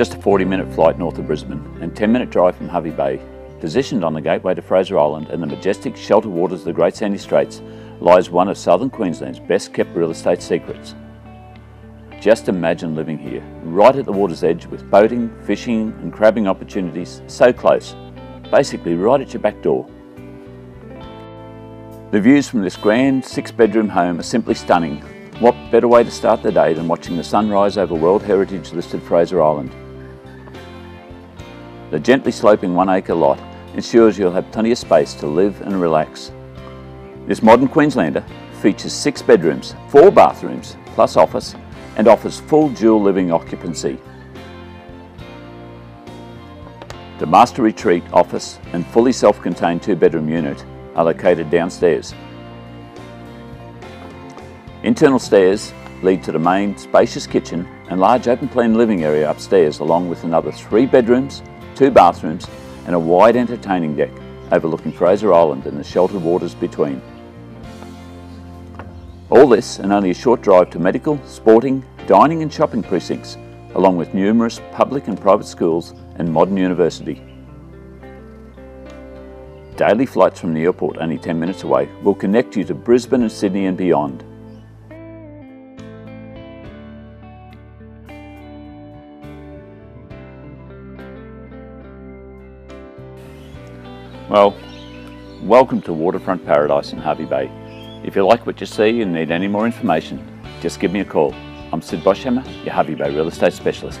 Just a 40 minute flight north of Brisbane and 10 minute drive from Hervey Bay, positioned on the gateway to Fraser Island and the majestic sheltered waters of the Great Sandy Straits, lies one of southern Queensland's best kept real estate secrets. Just imagine living here, right at the water's edge with boating, fishing and crabbing opportunities so close, basically right at your back door. The views from this grand six bedroom home are simply stunning. What better way to start the day than watching the sunrise over World Heritage listed Fraser Island. The gently sloping one acre lot ensures you'll have plenty of space to live and relax. This modern Queenslander features six bedrooms, four bathrooms, plus office, and offers full dual living occupancy. The master retreat, office, and fully self-contained two-bedroom unit are located downstairs. Internal stairs lead to the main spacious kitchen and large open plan living area upstairs along with another three bedrooms, two bathrooms and a wide entertaining deck overlooking Fraser Island and the sheltered waters between. All this and only a short drive to medical, sporting, dining and shopping precincts along with numerous public and private schools and modern university. Daily flights from the airport, only 10 minutes away, will connect you to Brisbane and Sydney and beyond. Well, welcome to Waterfront Paradise in Hervey Bay. If you like what you see and need any more information, just give me a call. I'm Sid Boshammer, your Hervey Bay Real Estate Specialist.